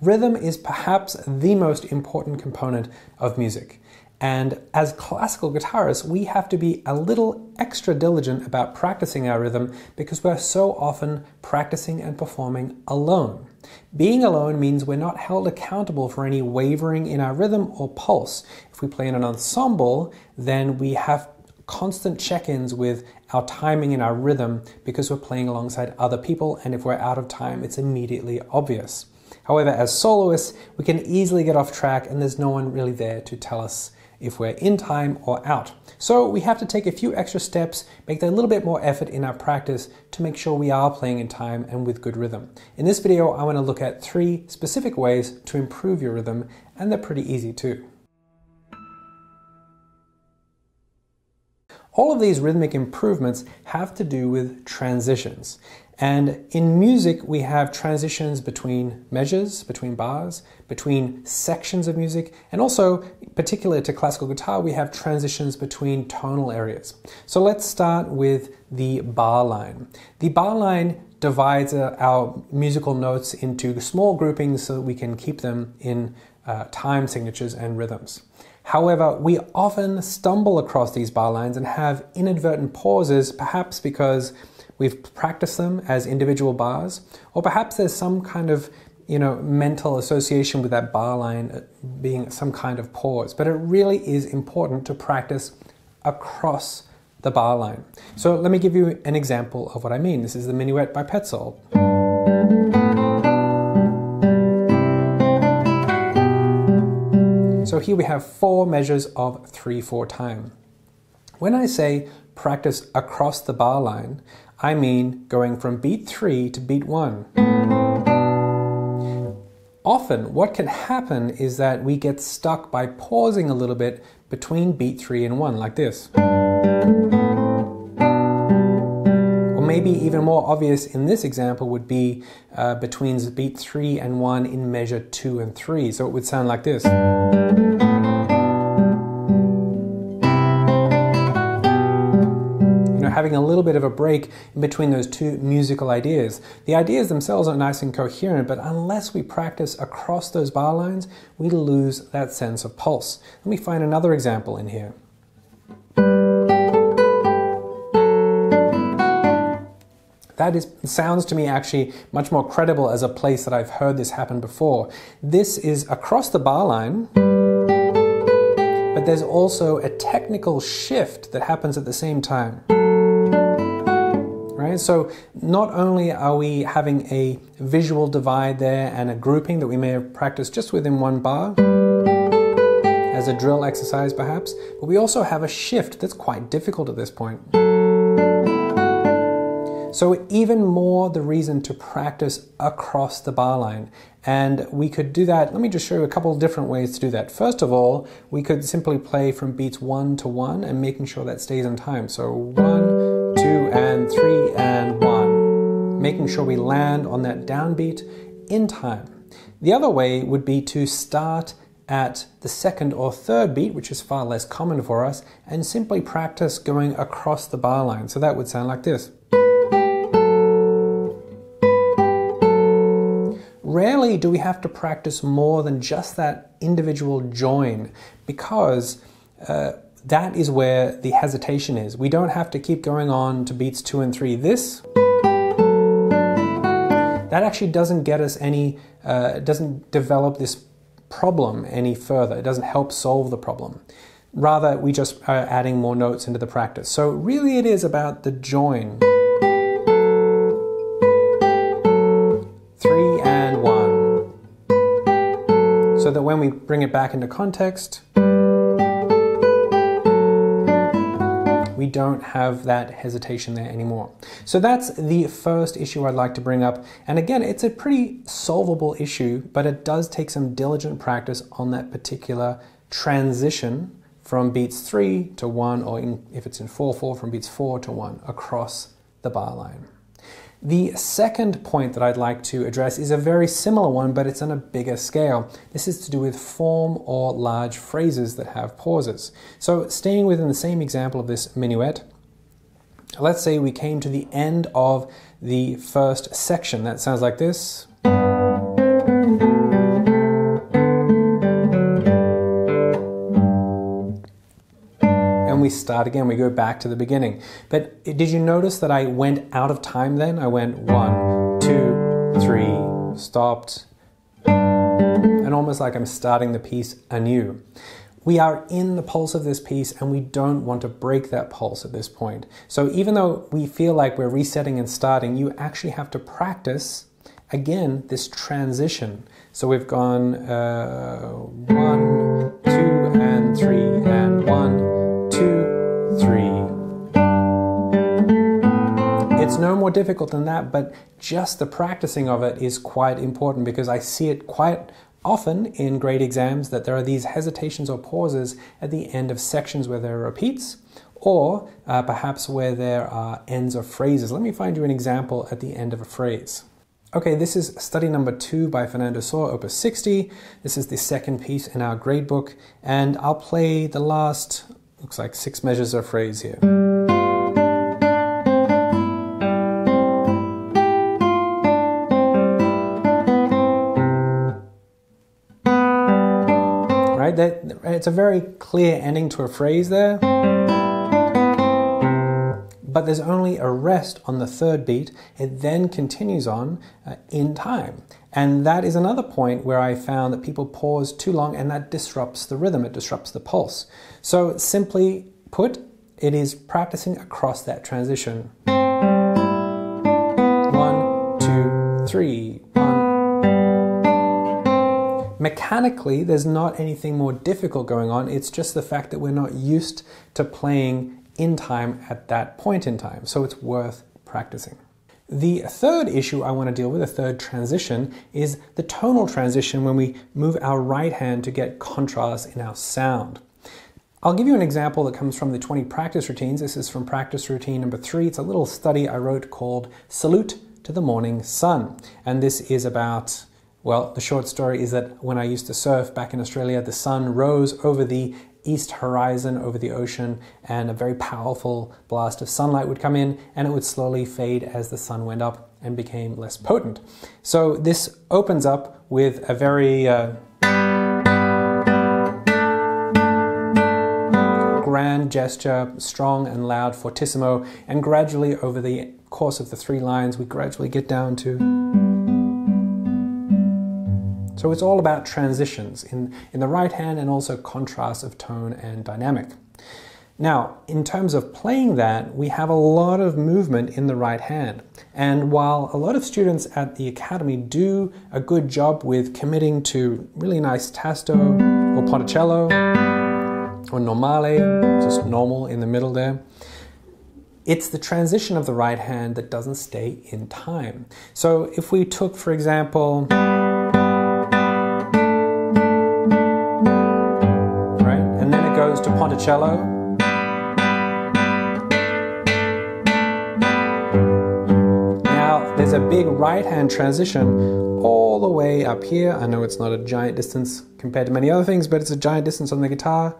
Rhythm is perhaps the most important component of music. And as classical guitarists, we have to be a little extra diligent about practicing our rhythm because we're so often practicing and performing alone. Being alone means we're not held accountable for any wavering in our rhythm or pulse. If we play in an ensemble, then we have constant check ins with our timing and our rhythm because we're playing alongside other people, and if we're out of time, it's immediately obvious. However, as soloists, we can easily get off track, and there's no one really there to tell us if we're in time or out. So we have to take a few extra steps, make a little bit more effort in our practice to make sure we are playing in time and with good rhythm. In this video, I want to look at three specific ways to improve your rhythm, and they're pretty easy too. All of these rhythmic improvements have to do with transitions. And in music, we have transitions between measures, between bars, between sections of music, and also, particular to classical guitar, we have transitions between tonal areas. So let's start with the bar line. The bar line divides uh, our musical notes into small groupings so that we can keep them in uh, time signatures and rhythms. However, we often stumble across these bar lines and have inadvertent pauses, perhaps because we've practiced them as individual bars, or perhaps there's some kind of you know mental association with that bar line uh, being some kind of pause. But it really is important to practice across the bar line. So let me give you an example of what I mean. This is the Minuet by Petzold. So here we have four measures of 3-4 time. When I say practice across the bar line, I mean going from beat 3 to beat 1. Often, what can happen is that we get stuck by pausing a little bit between beat 3 and 1, like this Or maybe even more obvious in this example would be uh, between beat 3 and 1 in measure 2 and 3. So it would sound like this. Having a little bit of a break in between those two musical ideas. The ideas themselves are nice and coherent, but unless we practice across those bar lines, we lose that sense of pulse. Let me find another example in here. That is, sounds to me actually much more credible as a place that I've heard this happen before. This is across the bar line, but there's also a technical shift that happens at the same time. So not only are we having a visual divide there and a grouping that we may have practiced just within one bar, as a drill exercise perhaps, but we also have a shift that's quite difficult at this point. So even more the reason to practice across the bar line. And we could do that. Let me just show you a couple different ways to do that. First of all, we could simply play from beats one to one and making sure that stays in time. So one, and three, and one. Making sure we land on that downbeat in time. The other way would be to start at the second or third beat, which is far less common for us, and simply practice going across the bar line. So that would sound like this. Rarely do we have to practice more than just that individual join because uh, that is where the hesitation is. We don't have to keep going on to beats two and three. This that actually doesn't get us any, uh, doesn't develop this problem any further. It doesn't help solve the problem. Rather, we just are adding more notes into the practice. So, really, it is about the join. Three and one. so that when we bring it back into context, we don't have that hesitation there anymore. So that's the first issue I'd like to bring up. And again, it's a pretty solvable issue, but it does take some diligent practice on that particular transition from beats 3 to 1, or in, if it's in 4 4, from beats 4 to 1 across the bar line. The second point that I'd like to address is a very similar one, but it's on a bigger scale. This is to do with form or large phrases that have pauses. So, staying within the same example of this minuet, let's say we came to the end of the first section. That sounds like this. Start again. We go back to the beginning. But did you notice that I went out of time then? I went one, two, three, stopped, and almost like I'm starting the piece anew. We are in the pulse of this piece and we don't want to break that pulse at this point. So even though we feel like we're resetting and starting, you actually have to practice again this transition. So we've gone uh, one, two, and three, and no more difficult than that, but just the practicing of it is quite important because I see it quite often in grade exams that there are these hesitations or pauses at the end of sections where there are repeats or uh, perhaps where there are ends of phrases. Let me find you an example at the end of a phrase. Okay, this is study number two by Fernando Sor, opus 60. This is the second piece in our gradebook, and I'll play the last, looks like six measures of phrase here. It's a very clear ending to a phrase there but there's only a rest on the third beat. It then continues on uh, in time. And that is another point where I found that people pause too long and that disrupts the rhythm, it disrupts the pulse. So, simply put, it is practicing across that transition. One, two, three. Mechanically, there's not anything more difficult going on. It's just the fact that we're not used to playing in time at that point in time. So it's worth practicing. The third issue I want to deal with, the third transition, is the tonal transition when we move our right hand to get contrast in our sound. I'll give you an example that comes from the 20 practice routines. This is from practice routine number three. It's a little study I wrote called Salute to the Morning Sun. And this is about, well, the short story is that when I used to surf back in Australia, the sun rose over the east horizon over the ocean, and a very powerful blast of sunlight would come in, and it would slowly fade as the sun went up and became less potent. So this opens up with a very uh, grand gesture, strong and loud fortissimo, and gradually over the course of the three lines, we gradually get down to. So it's all about transitions in, in the right hand and also contrast of tone and dynamic. Now, in terms of playing that, we have a lot of movement in the right hand. And while a lot of students at the Academy do a good job with committing to really nice tasto or ponticello or normale, just normal in the middle there, it's the transition of the right hand that doesn't stay in time. So if we took, for example, to Ponticello. Now there's a big right hand transition all the way up here. I know it's not a giant distance compared to many other things, but it's a giant distance on the guitar.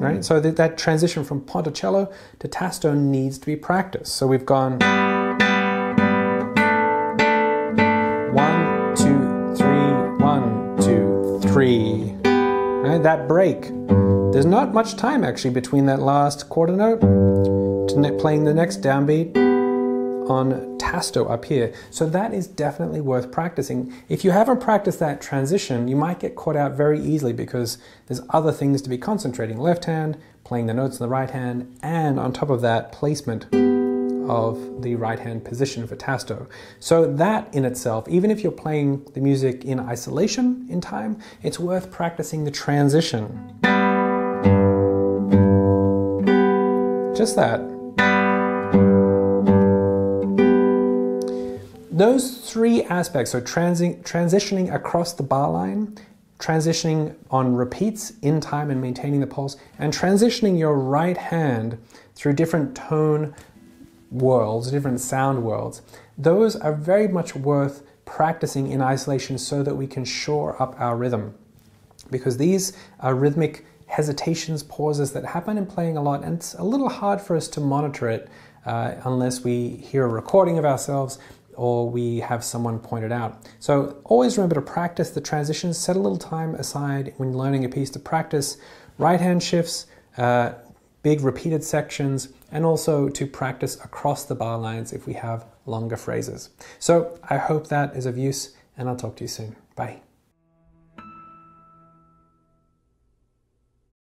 Right, so that, that transition from Ponticello to Tasto needs to be practiced. So we've gone. Right, that break. There's not much time actually between that last quarter note to playing the next downbeat on Tasto up here. So that is definitely worth practicing. If you haven't practiced that transition, you might get caught out very easily because there's other things to be concentrating. Left hand, playing the notes in the right hand, and on top of that, placement of the right hand position for Tasto. So, that in itself, even if you're playing the music in isolation in time, it's worth practicing the transition. Just that. Those three aspects, so transi- transitioning across the bar line, transitioning on repeats in time and maintaining the pulse, and transitioning your right hand through different tone worlds, different sound worlds, those are very much worth practicing in isolation so that we can shore up our rhythm. Because these are rhythmic hesitations, pauses that happen in playing a lot, and it's a little hard for us to monitor it uh, unless we hear a recording of ourselves. or we have someone point it out. So always remember to practice the transitions. Set a little time aside when learning a piece to practice right hand shifts, uh, big repeated sections, and also to practice across the bar lines if we have longer phrases. So I hope that is of use, and I'll talk to you soon. Bye.